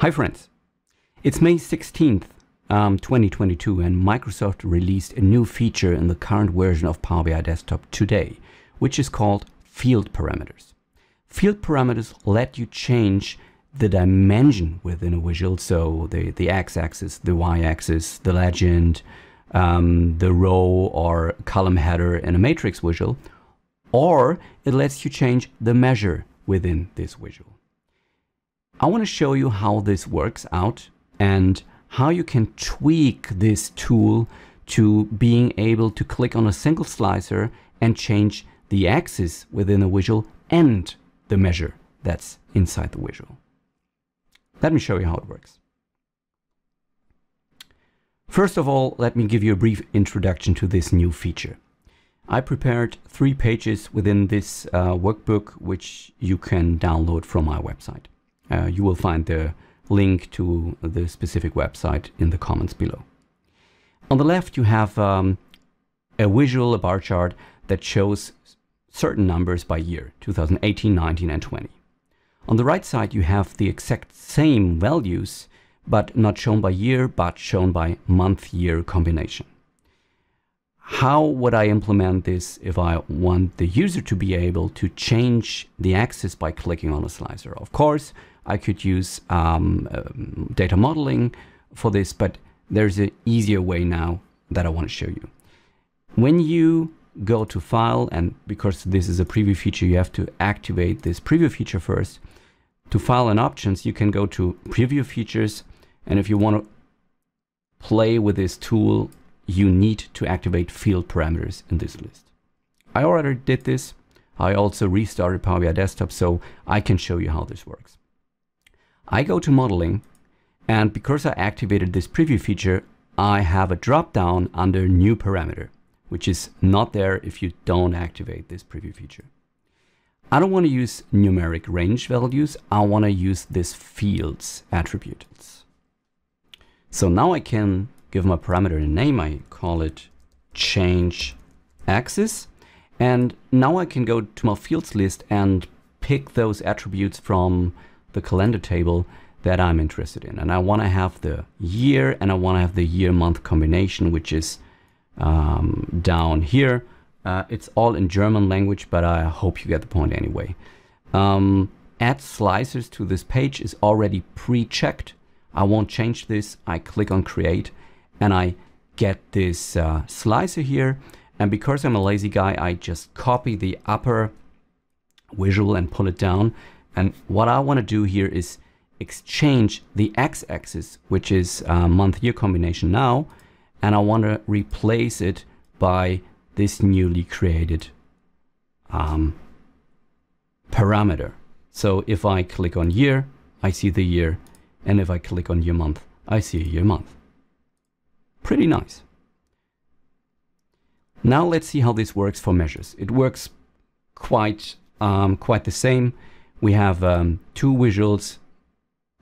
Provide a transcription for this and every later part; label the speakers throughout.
Speaker 1: Hi friends, it's May 16th, um, 2022 and Microsoft released a new feature in the current version of Power BI Desktop today, which is called Field Parameters. Field parameters let you change the dimension within a visual, so the, the x-axis, the y-axis, the legend, um, the row or column header in a matrix visual, or it lets you change the measure within this visual. I want to show you how this works out and how you can tweak this tool to being able to click on a single slicer and change the axis within a visual and the measure that's inside the visual. Let me show you how it works. First of all, let me give you a brief introduction to this new feature. I prepared three pages within this uh, workbook, which you can download from my website. Uh, you will find the link to the specific website in the comments below. On the left, you have um, a visual, a bar chart that shows certain numbers by year, 2018, 19, and 20. On the right side, you have the exact same values, but not shown by year, but shown by month-year combination. How would I implement this if I want the user to be able to change the axis by clicking on a slicer? Of course, I could use um, um, data modeling for this, but there's an easier way now that I want to show you. When you go to file, and because this is a preview feature, you have to activate this preview feature first. To file and options, you can go to preview features. And if you want to play with this tool, you need to activate field parameters in this list. I already did this. I also restarted Power BI Desktop, so I can show you how this works. I go to modeling and because I activated this preview feature, I have a drop down under new parameter, which is not there if you don't activate this preview feature. I don't want to use numeric range values. I want to use this fields attributes. So now I can give my parameter a name. I call it change axis. And now I can go to my fields list and pick those attributes from the calendar table that I'm interested in. And I want to have the year and I want to have the year month combination, which is um, down here. Uh, it's all in German language, but I hope you get the point anyway. Um, add slicers to this page is already pre-checked. I won't change this. I click on create and I get this uh, slicer here. And because I'm a lazy guy, I just copy the upper visual and pull it down. And what I want to do here is exchange the x-axis, which is month-year combination now, and I want to replace it by this newly created um, parameter. So if I click on year, I see the year, and if I click on year month, I see year month. Pretty nice. Now let's see how this works for measures. It works quite um, quite the same we have um, two visuals,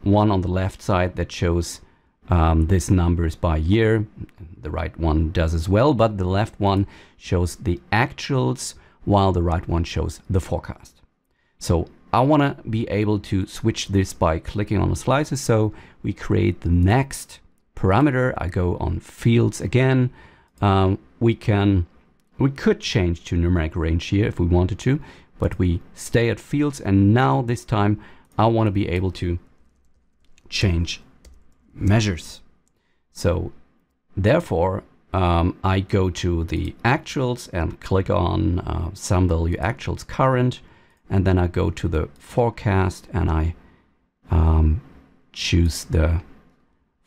Speaker 1: one on the left side that shows um, these numbers by year. The right one does as well, but the left one shows the actuals while the right one shows the forecast. So I want to be able to switch this by clicking on the slicers. So we create the next parameter. I go on fields again. Um, we can, we could change to numeric range here if we wanted to but we stay at fields and now this time I want to be able to change measures. So therefore um, I go to the actuals and click on uh, sum value actuals current and then I go to the forecast and I um, choose the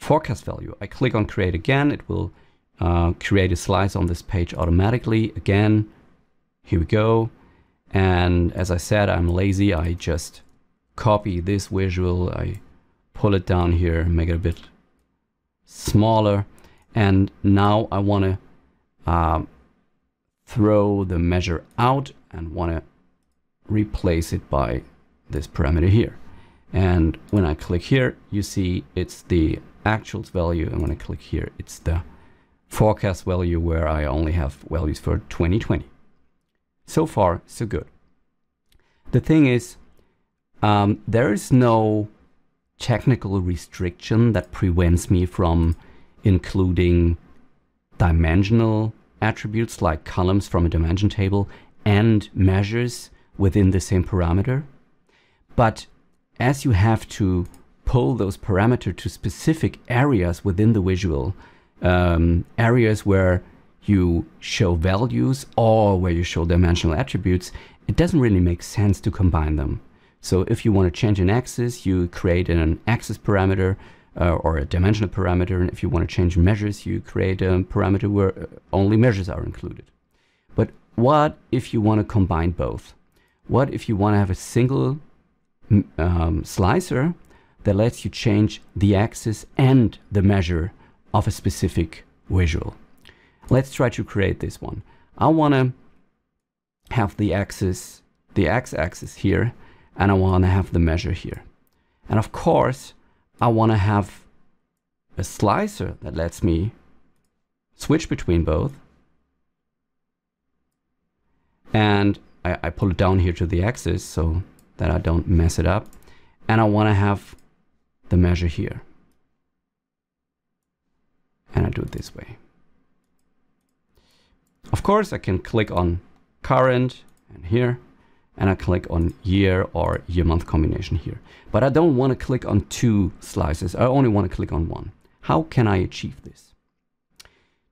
Speaker 1: forecast value. I click on create again. It will uh, create a slicer on this page automatically. Again, here we go. And as I said, I'm lazy. I just copy this visual. I pull it down here, make it a bit smaller. And now I want to um, throw the measure out and want to replace it by this parameter here. And when I click here, you see it's the actuals value. And when I click here, it's the forecast value where I only have values for 2020. So far, so good. The thing is, um, there is no technical restriction that prevents me from including dimensional attributes like columns from a dimension table and measures within the same parameter. But as you have to pull those parameters to specific areas within the visual, um, areas where you show values or where you show dimensional attributes, it doesn't really make sense to combine them. So if you want to change an axis, you create an axis parameter uh, or a dimensional parameter. And if you want to change measures, you create a parameter where uh, only measures are included. But what if you want to combine both? What if you want to have a single um, slicer that lets you change the axis and the measure of a specific visual? Let's try to create this one. I want to have the axis, the x-axis here, and I want to have the measure here. And of course, I want to have a slicer that lets me switch between both. And I, I pull it down here to the axis so that I don't mess it up. And I want to have the measure here. And I do it this way. Of course, I can click on current and here, and I click on year or year month combination here. But I don't want to click on two slicers. I only want to click on one. How can I achieve this?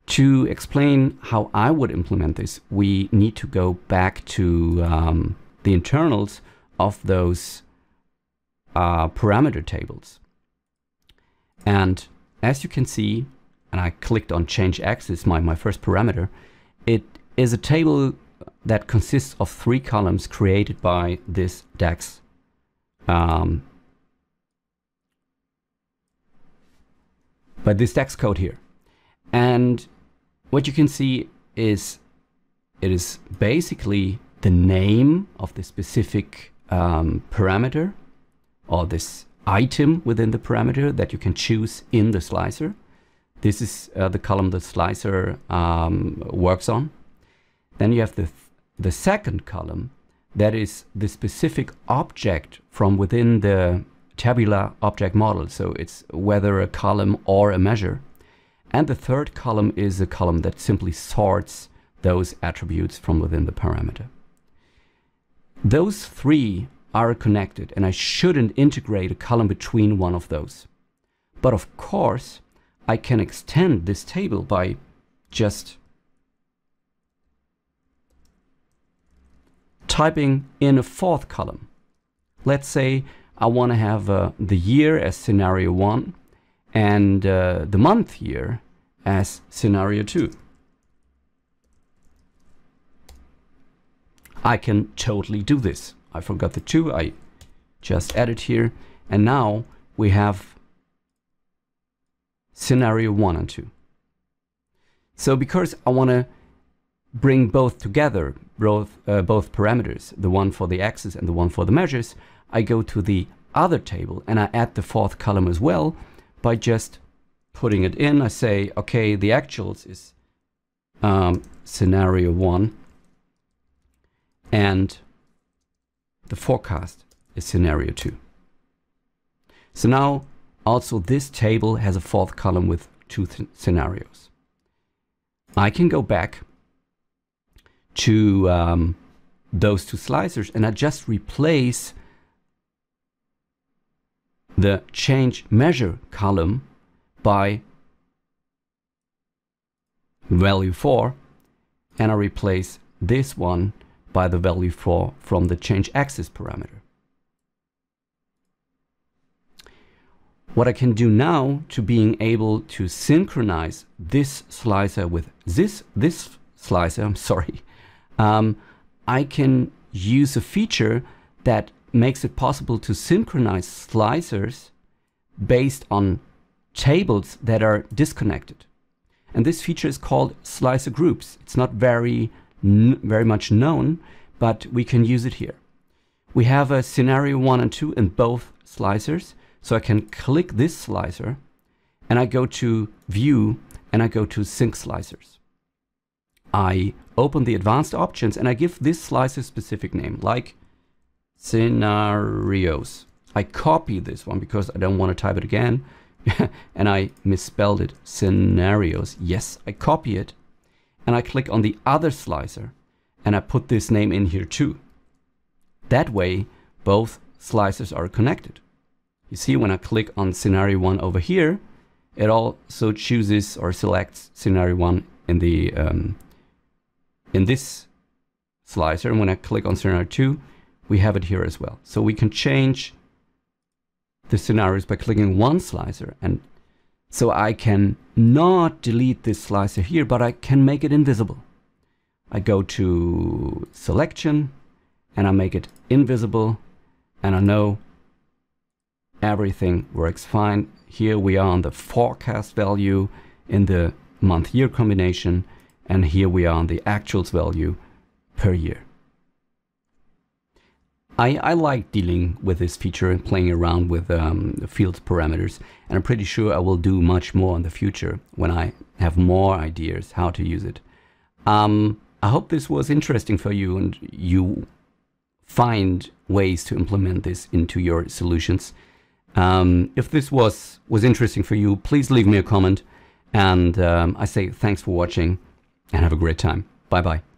Speaker 1: To explain how I would implement this, we need to go back to um, the internals of those uh, parameter tables. And as you can see, and I clicked on change axis, my, my first parameter, it is a table that consists of three columns created by this DAX um, by this DAX code here. And what you can see is it is basically the name of the specific um, parameter or this item within the parameter that you can choose in the slicer. This is uh, the column the slicer um, works on. Then you have the, the second column that is the specific object from within the tabular object model. So it's whether a column or a measure. And the third column is a column that simply sorts those attributes from within the parameter. Those three are connected and I shouldn't integrate a column between one of those. But of course, I can extend this table by just typing in a fourth column. Let's say I want to have uh, the year as scenario one and uh, the month year as scenario two. I can totally do this. I forgot the two, I just added here. And now we have scenario one and two. So because I want to bring both together, both, uh, both parameters, the one for the axis and the one for the measures, I go to the other table and I add the fourth column as well by just putting it in. I say, okay, the actuals is um, scenario one and the forecast is scenario 2. So now also this table has a fourth column with two scenarios. I can go back to um, those two slicers and I just replace the change measure column by value 4 and I replace this one by the value for from the change axis parameter. What I can do now to being able to synchronize this slicer with this this slicer, I'm sorry, um, I can use a feature that makes it possible to synchronize slicers based on tables that are disconnected. And this feature is called slicer groups. It's not very very much known, but we can use it here. We have a scenario one and two in both slicers. So I can click this slicer and I go to view and I go to sync slicers. I open the advanced options and I give this slicer specific name like scenarios I copy this one because I don't want to type it again. and I misspelled it. Scenarios. Yes, I copy it. And I click on the other slicer. And I put this name in here too. That way, both slicers are connected. You see, when I click on scenario one over here, it also chooses or selects scenario one in the um, in this slicer. And when I click on scenario two, we have it here as well. So we can change the scenarios by clicking one slicer. And so I can not delete this slicer here, but I can make it invisible. I go to selection and I make it invisible and I know everything works fine. Here we are on the forecast value in the month year combination and here we are on the actuals value per year. I, I like dealing with this feature and playing around with um, field parameters and I'm pretty sure I will do much more in the future when I have more ideas how to use it. Um, I hope this was interesting for you and you find ways to implement this into your solutions. Um, if this was, was interesting for you, please leave me a comment. And um, I say thanks for watching and have a great time. Bye bye.